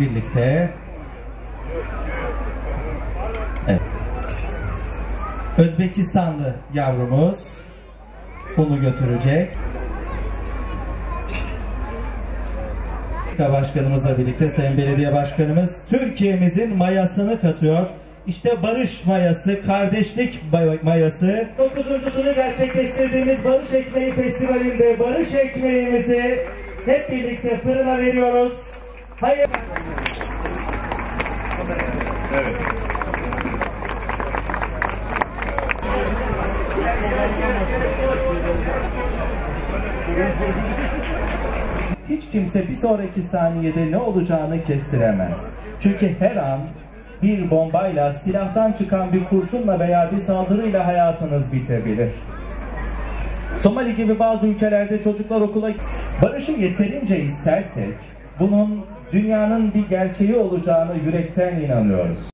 birlikte. Evet. Özbekistanlı yavrumuz bunu götürecek. Başkanımızla birlikte Sayın Belediye Başkanımız Türkiye'mizin mayasını katıyor. İşte barış mayası, kardeşlik mayası. Dokuzuncusunu gerçekleştirdiğimiz Barış Ekmeği Festivali'nde barış ekmeğimizi hep birlikte fırına veriyoruz. Hayır. Evet. Hiç kimse bir sonraki saniyede ne olacağını kestiremez. Çünkü her an bir bombayla, silahtan çıkan bir kurşunla veya bir saldırıyla hayatınız bitebilir. Somali gibi bazı ülkelerde çocuklar okula barışı yeterince istersek bunun dünyanın bir gerçeği olacağını yürekten inanıyoruz.